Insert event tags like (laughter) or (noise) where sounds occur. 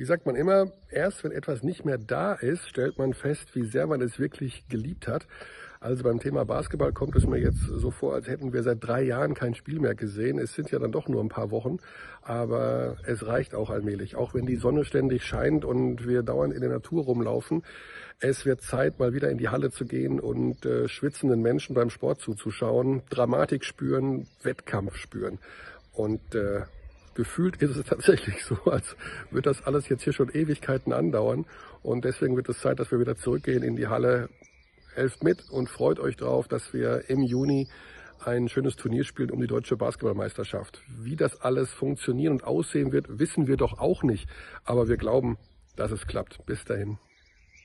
Wie sagt man immer, erst wenn etwas nicht mehr da ist, stellt man fest, wie sehr man es wirklich geliebt hat. Also beim Thema Basketball kommt es mir jetzt so vor, als hätten wir seit drei Jahren kein Spiel mehr gesehen. Es sind ja dann doch nur ein paar Wochen, aber es reicht auch allmählich. Auch wenn die Sonne ständig scheint und wir dauernd in der Natur rumlaufen. Es wird Zeit, mal wieder in die Halle zu gehen und äh, schwitzenden Menschen beim Sport zuzuschauen, Dramatik spüren, Wettkampf spüren. Und äh, gefühlt ist es (laughs) tatsächlich so, als wird das alles jetzt hier schon Ewigkeiten andauern. Und deswegen wird es Zeit, dass wir wieder zurückgehen in die Halle. Helft mit und freut euch drauf, dass wir im Juni ein schönes Turnier spielen um die deutsche Basketballmeisterschaft. Wie das alles funktionieren und aussehen wird, wissen wir doch auch nicht. Aber wir glauben, dass es klappt. Bis dahin.